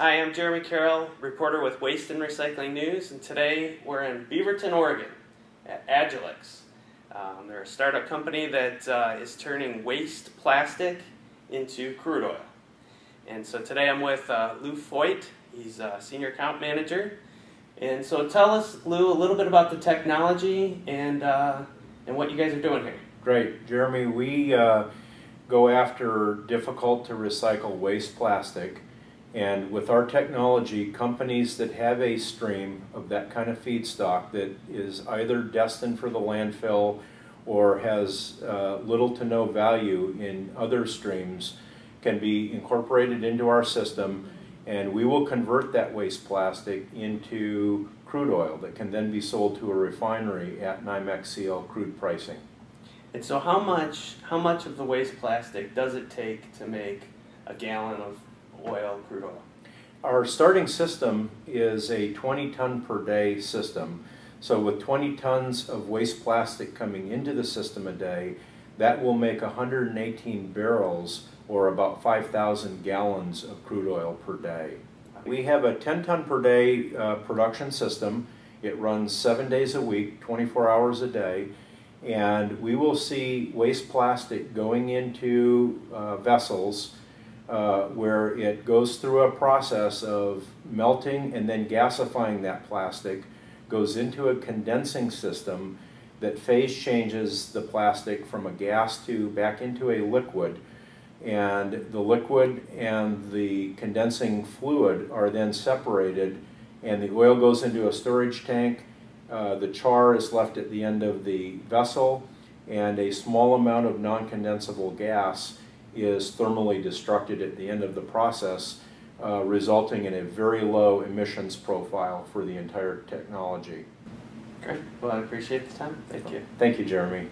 Hi, I'm Jeremy Carroll, reporter with Waste and Recycling News, and today we're in Beaverton, Oregon at Agilyx. Um, they're a startup company that uh, is turning waste plastic into crude oil. And so today I'm with uh, Lou Foyt, he's a senior account manager. And so tell us, Lou, a little bit about the technology and, uh, and what you guys are doing here. Great. Jeremy, we uh, go after difficult to recycle waste plastic. And with our technology, companies that have a stream of that kind of feedstock that is either destined for the landfill or has uh, little to no value in other streams can be incorporated into our system and we will convert that waste plastic into crude oil that can then be sold to a refinery at NYMEX CL crude pricing. And so how much, how much of the waste plastic does it take to make a gallon of oil, crude oil? Our starting system is a 20 ton per day system. So with 20 tons of waste plastic coming into the system a day, that will make 118 barrels or about 5,000 gallons of crude oil per day. We have a 10 ton per day uh, production system. It runs seven days a week, 24 hours a day, and we will see waste plastic going into uh, vessels uh, where it goes through a process of melting and then gasifying that plastic, goes into a condensing system that phase changes the plastic from a gas to back into a liquid. And the liquid and the condensing fluid are then separated, and the oil goes into a storage tank. Uh, the char is left at the end of the vessel, and a small amount of non condensable gas is thermally destructed at the end of the process, uh, resulting in a very low emissions profile for the entire technology. Great. Well, I appreciate the time. Thank you. Thank you, Jeremy.